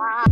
Wow.